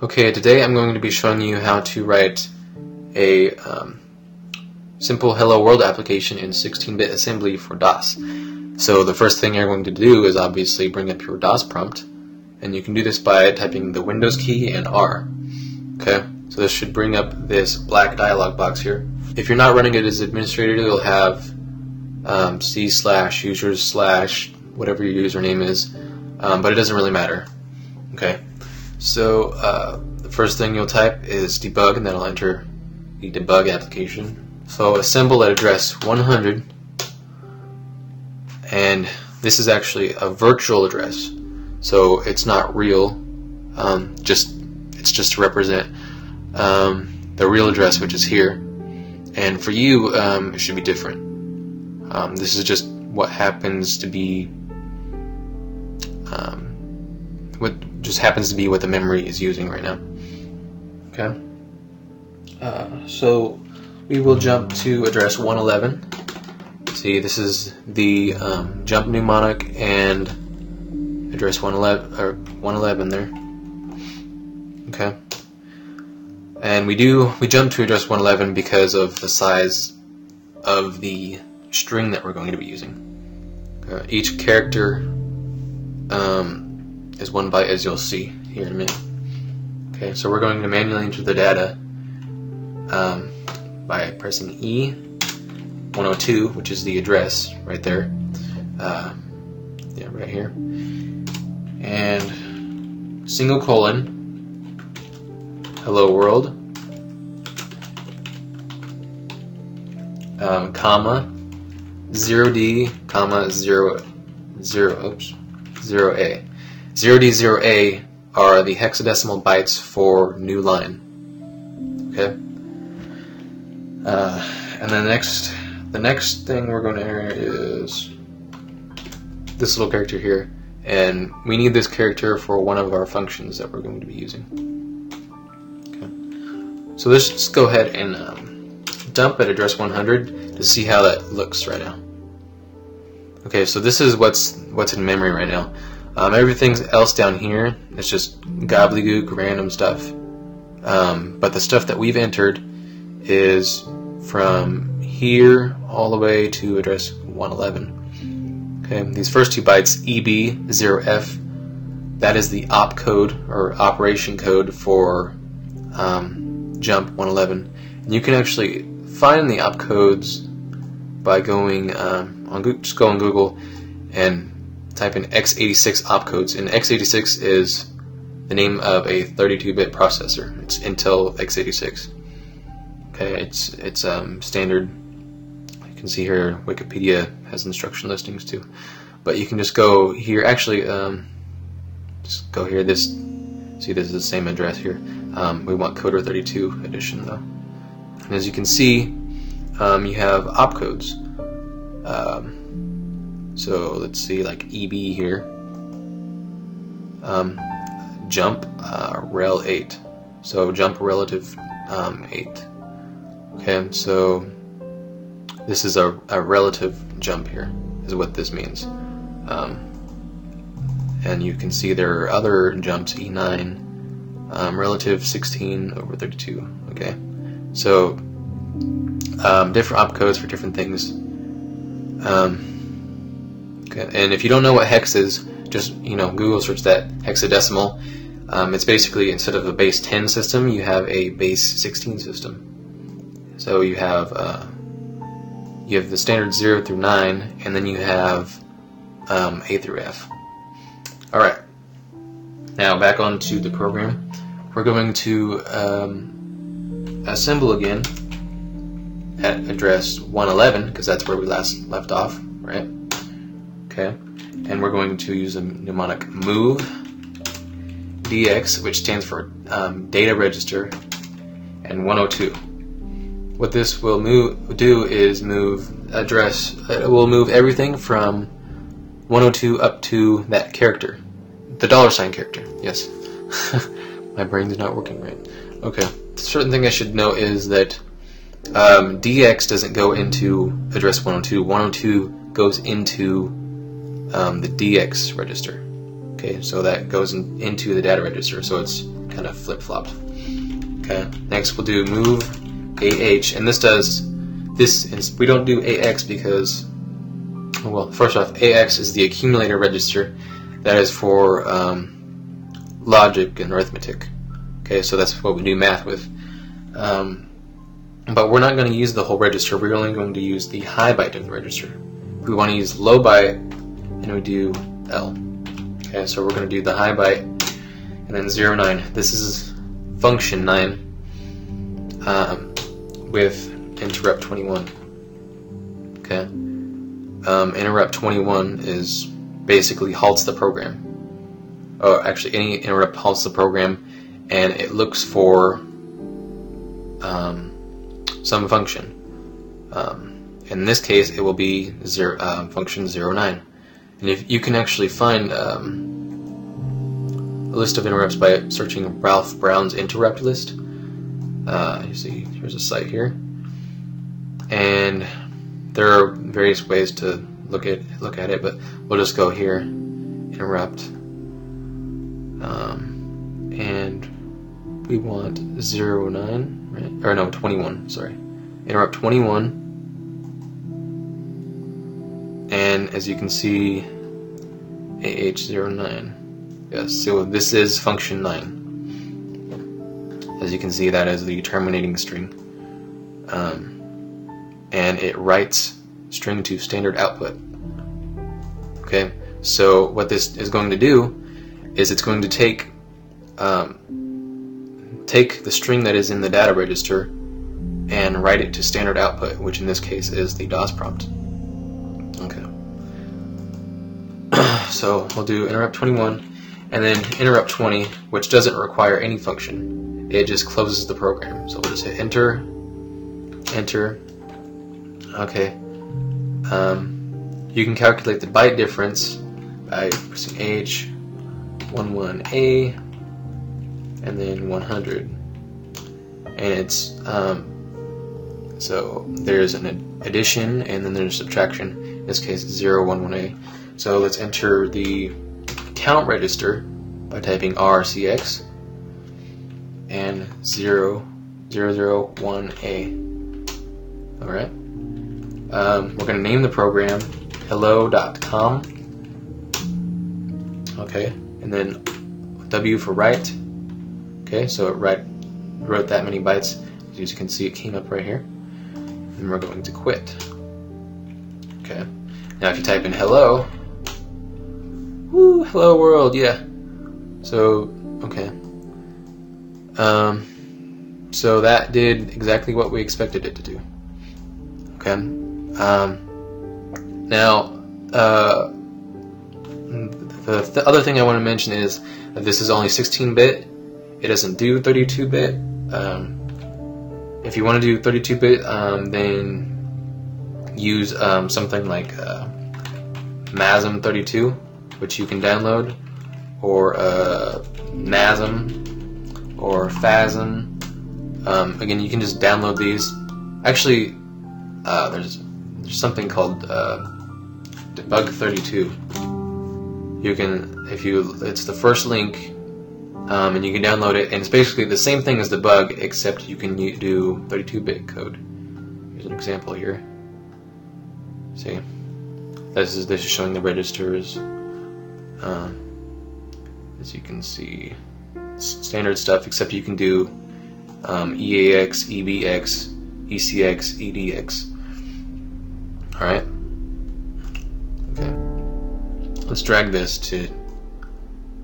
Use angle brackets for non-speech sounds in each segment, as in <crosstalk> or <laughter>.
Okay, today I'm going to be showing you how to write a um, simple Hello World application in 16-bit assembly for DOS. So the first thing you're going to do is obviously bring up your DOS prompt, and you can do this by typing the Windows key and R. Okay, so this should bring up this black dialog box here. If you're not running it as administrator, you'll have um, C slash users slash whatever your username is, um, but it doesn't really matter. Okay. So uh, the first thing you'll type is debug, and that'll enter the debug application. So assemble at address 100, and this is actually a virtual address, so it's not real. Um, just it's just to represent um, the real address, which is here. And for you, um, it should be different. Um, this is just what happens to be um, what just happens to be what the memory is using right now. Okay. Uh, so we will jump to address 111. See, this is the um, jump mnemonic and address 111 or 111 there. Okay. And we do we jump to address 111 because of the size of the string that we're going to be using. Uh, each character um, is one byte as you'll see here in a minute. Okay, so we're going to manually enter the data um, by pressing E 102, which is the address right there. Uh, yeah, right here. And single colon, hello world, um, comma, 0D, comma, 0, 0, oops, 0A. 0D0A are the hexadecimal bytes for new line. Okay. Uh, and then the next, the next thing we're going to enter is this little character here, and we need this character for one of our functions that we're going to be using. Okay. So let's just go ahead and um, dump at address 100 to see how that looks right now. Okay, so this is what's what's in memory right now. Um, everything else down here is just gobbledygook, random stuff. Um, but the stuff that we've entered is from here all the way to address 111. Okay, these first two bytes, EB0F, that is the opcode or operation code for um, jump 111. And you can actually find the opcodes by going um, on just go on Google and type in x86 opcodes, and x86 is the name of a 32-bit processor. It's Intel x86. Okay, it's it's um, standard. You can see here Wikipedia has instruction listings too, but you can just go here. Actually, um, just go here. This see this is the same address here. Um, we want Coder 32 edition though, and as you can see, um, you have opcodes. Um, so let's see, like EB here. Um, jump uh, rel 8. So jump relative um, 8. Okay, so this is a, a relative jump here, is what this means. Um, and you can see there are other jumps, E9, um, relative 16 over 32. Okay, so um, different opcodes for different things. And if you don't know what hex is, just you know Google search that hexadecimal. Um, it's basically instead of a base 10 system, you have a base 16 system. So you have uh, you have the standard 0 through 9, and then you have um, A through F. All right. Now back onto the program. We're going to um, assemble again at address 111 because that's where we last left off, right? Okay, and we're going to use a mnemonic move DX, which stands for um, data register, and 102. What this will move do is move address. It will move everything from 102 up to that character, the dollar sign character. Yes, <laughs> my brain's not working right. Okay, the certain thing I should know is that um, DX doesn't go into address 102. 102 goes into um, the DX register. Okay, so that goes in, into the data register, so it's kind of flip-flopped. Okay, next we'll do move AH, and this does, this is, we don't do AX because, well, first off, AX is the accumulator register, that is for um, logic and arithmetic. Okay, so that's what we do math with. Um, but we're not going to use the whole register, we're only going to use the high byte of the register. We want to use low byte, and we do L. Okay, so we're going to do the high byte and then 0, 09. This is function 9 um, with interrupt 21. Okay, um, interrupt 21 is basically halts the program. Or actually, any interrupt halts the program, and it looks for um, some function. Um, in this case, it will be zero, uh, function 09. And if you can actually find um, a list of interrupts by searching Ralph Brown's interrupt list. Uh, you see, here's a site here, and there are various ways to look at look at it, but we'll just go here, interrupt, um, and we want 09, right? Or no, 21. Sorry, interrupt 21 as you can see AH09 yes so this is function 9 as you can see that is the terminating string. Um, and it writes string to standard output. Okay so what this is going to do is it's going to take um, take the string that is in the data register and write it to standard output which in this case is the DOS prompt so we'll do interrupt 21 and then interrupt 20, which doesn't require any function. It just closes the program. So we'll just hit enter, enter. Okay. Um, you can calculate the byte difference by pressing H, 11A, and then 100. And it's um, so there's an addition and then there's subtraction. In this case, 0, 1, 1A. So let's enter the count register by typing RCX and 0, 0, 0, 1A. Alright. Um, we're going to name the program hello.com. Okay, and then W for write. Okay, so it write, wrote that many bytes. As you can see, it came up right here and we're going to quit. Okay. Now if you type in hello, woo, hello world, yeah. So, okay. Um, so that did exactly what we expected it to do. Okay. Um, now, uh, the, the other thing I want to mention is that this is only 16-bit. It doesn't do 32-bit. Um, if you want to do 32-bit, um, then use um, something like uh, MASM32, which you can download, or uh, NASM, or FASM. Um, again, you can just download these. Actually, uh, there's there's something called uh, Debug32. You can, if you, it's the first link um, and you can download it, and it's basically the same thing as debug, except you can do 32-bit code. Here's an example here. See, this is this is showing the registers. Uh, as you can see, standard stuff, except you can do um, EAX, EBX, ECX, EDX. All right. Okay. Let's drag this to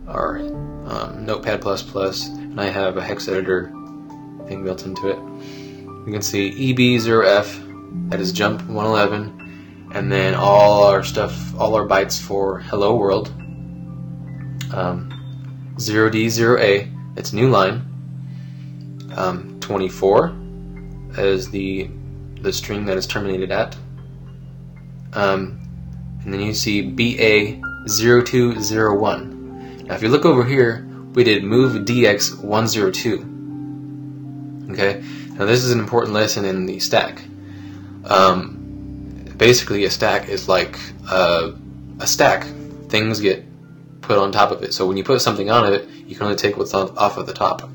our um, Notepad++, and I have a hex editor thing built into it. You can see EB0F, that is jump 111, and then all our stuff, all our bytes for hello world. Um, 0D0A, it's new line. Um, 24 is the the string that is terminated at. Um, and then you see BA0201. Now if you look over here, we did move dx102. Okay, now this is an important lesson in the stack. Um, basically, a stack is like a, a stack. Things get put on top of it. So when you put something on it, you can only take what's off of the top.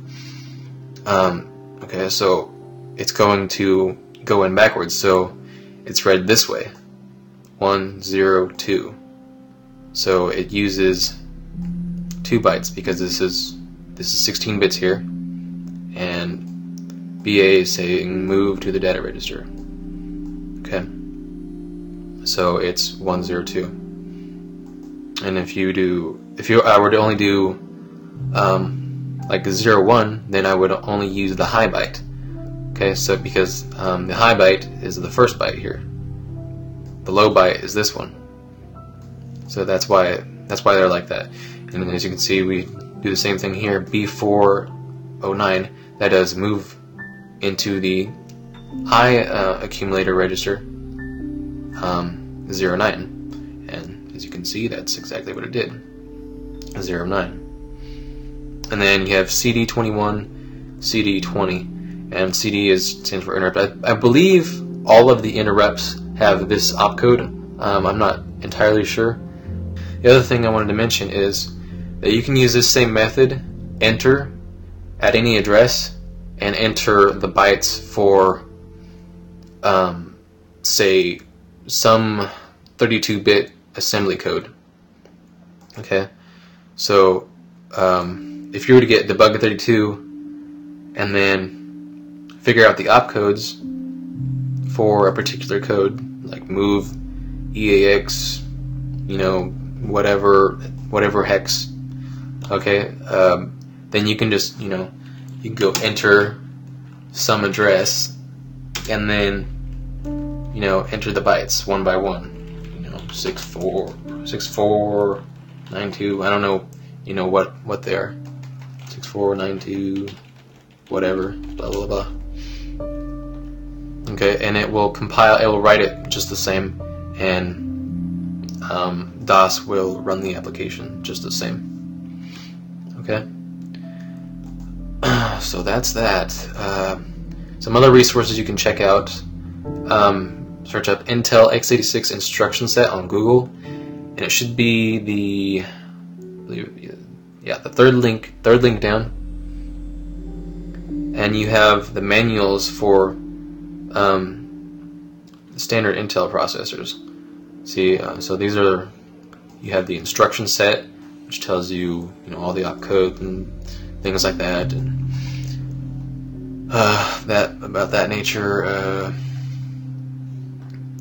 Um, okay, so it's going to go in backwards. So it's read this way: one zero two. So it uses two bytes because this is this is 16 bits here, and BA is saying move to the data register. Okay. So it's 102. And if you do, if you I were to only do um, like zero one, then I would only use the high byte. Okay, so because um, the high byte is the first byte here, the low byte is this one. So that's why that's why they're like that. And as you can see, we do the same thing here. B409 that does move into the high uh, accumulator register um, 09 and as you can see that's exactly what it did. 09 and then you have CD21 CD20 and CD is stands for interrupt. I, I believe all of the interrupts have this opcode. Um, I'm not entirely sure. The other thing I wanted to mention is that you can use this same method enter at any address and enter the bytes for, um, say, some 32-bit assembly code. Okay, so um, if you were to get debug 32 and then figure out the opcodes for a particular code, like move, EAX, you know, whatever, whatever hex, okay, um, then you can just, you know, you can go enter some address and then you know enter the bytes one by one six four six four nine two I don't know you know what what they are six four nine two whatever blah blah blah okay and it will compile it will write it just the same and um, DOS will run the application just the same okay <clears throat> so that's that. Uh, some other resources you can check out. Um, search up Intel x86 instruction set on Google, and it should be the, yeah, the third link, third link down. And you have the manuals for um, standard Intel processors. See, uh, so these are you have the instruction set, which tells you you know all the opcode and things like that, and uh, that about that nature. Uh,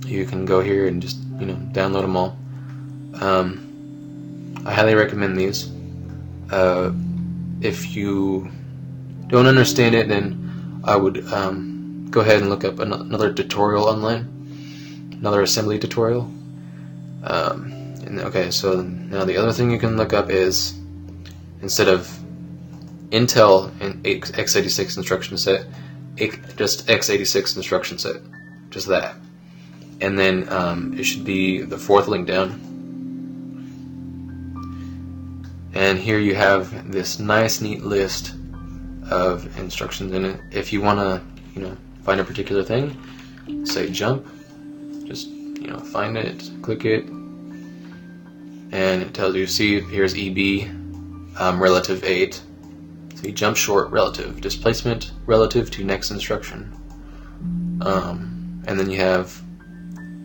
you can go here and just you know download them all. Um, I highly recommend these. Uh, if you don't understand it, then I would um, go ahead and look up an- another tutorial online, another assembly tutorial. Um, and okay, so now the other thing you can look up is instead of Intel and x86 instruction set, just x86 instruction set, just that. And then um, it should be the fourth link down. And here you have this nice, neat list of instructions in it. If you want to, you know, find a particular thing, say jump, just you know, find it, click it, and it tells you, see, here's EB, um, relative 8, so you jump short relative, displacement relative to next instruction. Um, and then you have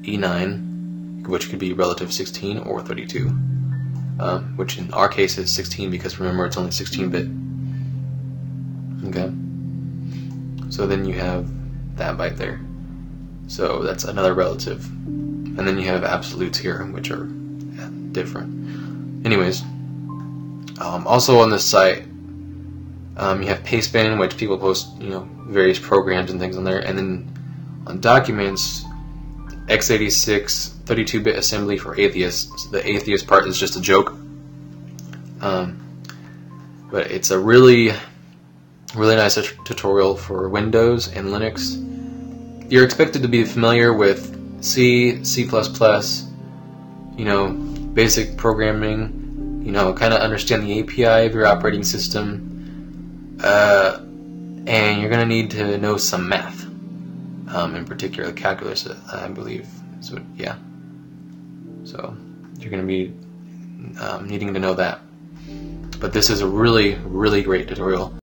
E9, which could be relative 16 or 32, um, which in our case is 16 because remember it's only 16 bit. Okay. So then you have that byte there. So that's another relative. And then you have absolutes here, which are different. Anyways, um, also on this site, um, you have Pastebin, which people post, you know, various programs and things on there, and then on documents, x86 32-bit assembly for atheists. The atheist part is just a joke, um, but it's a really, really nice tutorial for Windows and Linux. You're expected to be familiar with C, C++, you know, basic programming, you know, kind of understand the API of your operating system uh, and you're going to need to know some math, um, in particular calculus, I believe. So yeah. So you're going to be um, needing to know that. But this is a really, really great tutorial.